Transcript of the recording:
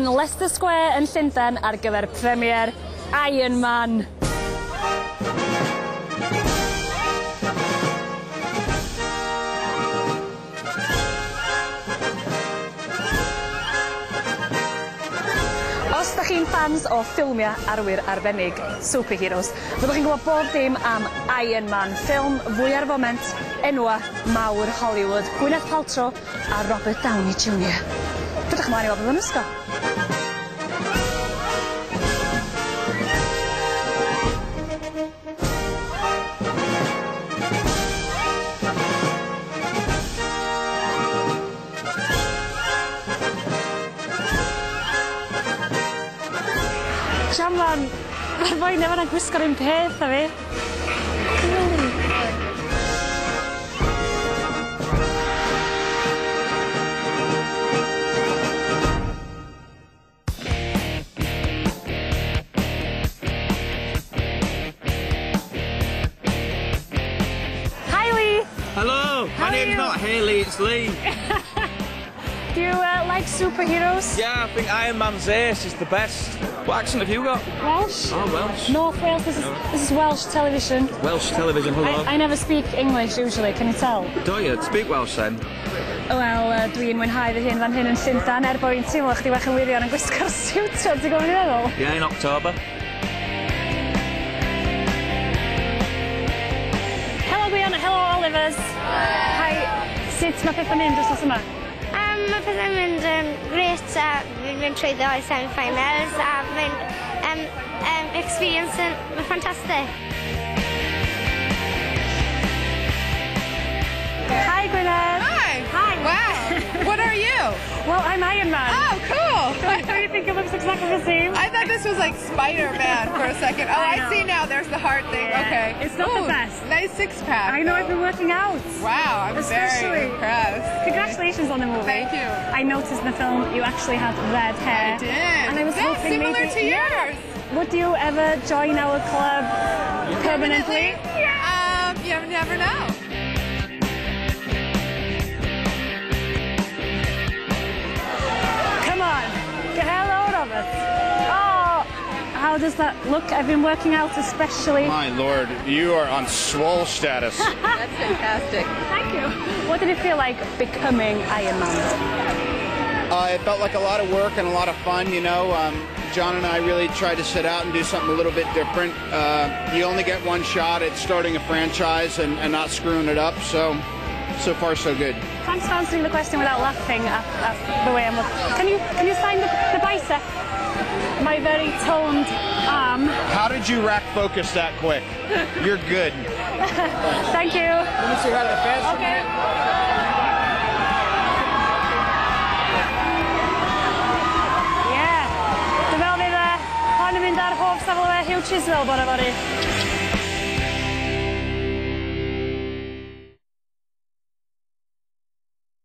yn Leicester Square yn Llundain ar gyfer premier Iron Man. Os ydych chi'n fans o ffilmiau arwyr arbennig, superheroes, fyddwch chi'n gwybod bob dim am Iron Man, ffilm fwy ar foment, enwa mawr Hollywood, Gwyneth Paltrow a Robert Downey Jr. Dydych mlaen i weld yn ysgol. Siam lan, mae'r boi nefo na gwisgo'r un peth a fi. Hello, How my name's you? not Haley, it's Lee. Do you uh, like superheroes? Yeah, I think Iron Man's ace is the best. What accent have you got? Welsh. Oh, Welsh. North Wales. This is, this is Welsh television. Welsh television, hello. I, I never speak English usually, can you tell? Do you? Speak Welsh then? Wel, uh, dwi'n mwynhau fy hun fan hyn yn Llundain er bod fi'n teimlo chdi wach yn wirion yn gwisgo'r siwtio, ti'n gofyn i'n meddwl? Yeah, in October. Helo Gwion, helo Olivers. Hi, sut mae pethau'n mynd dros os yma? Um, mae pethau'n mynd yn gret a fi'n mynd trwyddo i semi-finals a mae'n um, um, experience yn ffantastig. Hi Gwyneth. Hi. Hi. Wow. what are you? Well, I'm Iron Man. Oh, cool. Don't, don't you think it looks exactly the same? I thought this was like Spider-Man for a second. Oh, I I, see now. There's the heart thing. Yeah. Okay. It's not the best. Nice six-pack. I know I've been working out. Wow, I'm Especially- very impressed. Congratulations on the movie. Thank you. I noticed in the film you actually had red hair. I did. And I was yeah, hoping similar maybe, to yours. Would you ever join our club permanently? Um, you never know. Does that look? I've been working out especially. My lord, you are on swole status. That's fantastic. Thank you. What did it feel like becoming Iron Man? uh, it felt like a lot of work and a lot of fun, you know. Um, John and I really tried to set out and do something a little bit different. Uh, you only get one shot at starting a franchise and, and not screwing it up, so so far so good. Thanks for answering the question without laughing at, at the way I'm looking. Can you can you sign the, the bicep? My very toned arm. How did you rack focus that quick? You're good. Thank you. Let me see how the fence. Okay. Meddwl fydd yy, hon yn mynd ar hoff safle Huw Chiswell bore fory.